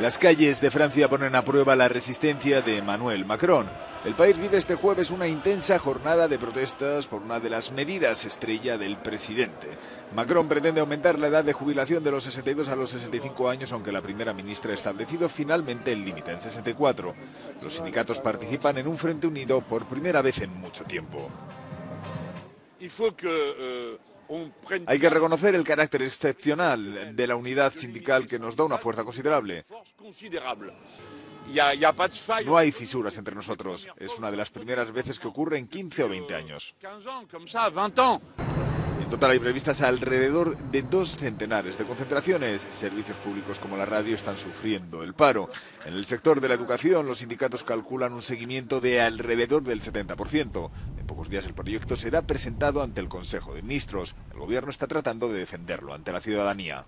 Las calles de Francia ponen a prueba la resistencia de Emmanuel Macron. El país vive este jueves una intensa jornada de protestas por una de las medidas estrella del presidente. Macron pretende aumentar la edad de jubilación de los 62 a los 65 años, aunque la primera ministra ha establecido finalmente el límite en 64. Los sindicatos participan en un frente unido por primera vez en mucho tiempo. Hay que reconocer el carácter excepcional de la unidad sindical que nos da una fuerza considerable. No hay fisuras entre nosotros. Es una de las primeras veces que ocurre en 15 o 20 años. En total hay previstas alrededor de dos centenares de concentraciones. Servicios públicos como la radio están sufriendo el paro. En el sector de la educación, los sindicatos calculan un seguimiento de alrededor del 70%. En pocos días el proyecto será presentado ante el Consejo de Ministros. El Gobierno está tratando de defenderlo ante la ciudadanía.